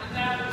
And then